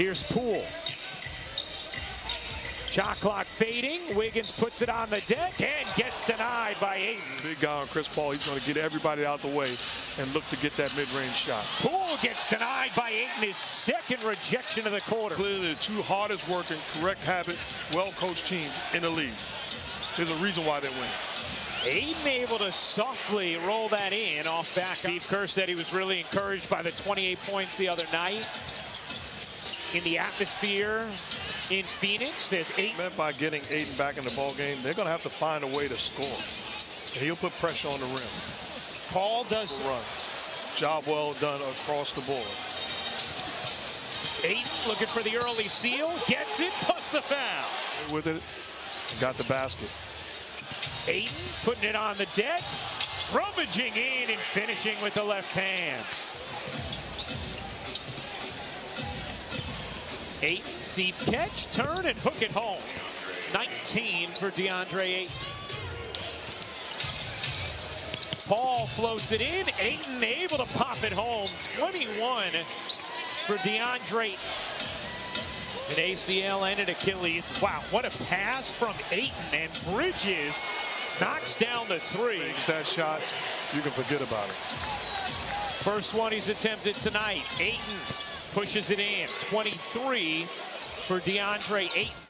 Here's Poole. Shot clock fading. Wiggins puts it on the deck and gets denied by Ayton. Big guy on Chris Paul. He's going to get everybody out the way and look to get that mid-range shot. Poole gets denied by Ayton. His second rejection of the quarter. Clearly the two hardest working, correct habit, well-coached teams in the league. There's a reason why they win. Ayton able to softly roll that in off back. Steve Kerr said he was really encouraged by the 28 points the other night in the atmosphere in Phoenix. Says eight. Meant by getting Ayton back in the ball game, they're going to have to find a way to score. And he'll put pressure on the rim. Paul does run. Job well done across the board. Ayton looking for the early seal, gets it, plus the foul. With it, got the basket. Ayton putting it on the deck, rummaging in and finishing with the left hand. Ayton deep catch, turn and hook it home. 19 for DeAndre Ayton. Paul floats it in. Ayton able to pop it home. 21 for DeAndre. An ACL and an Achilles. Wow, what a pass from Ayton and Bridges knocks down the three. Makes that shot, you can forget about it. First one he's attempted tonight. Ayton pushes it in. 23 for DeAndre Ayton.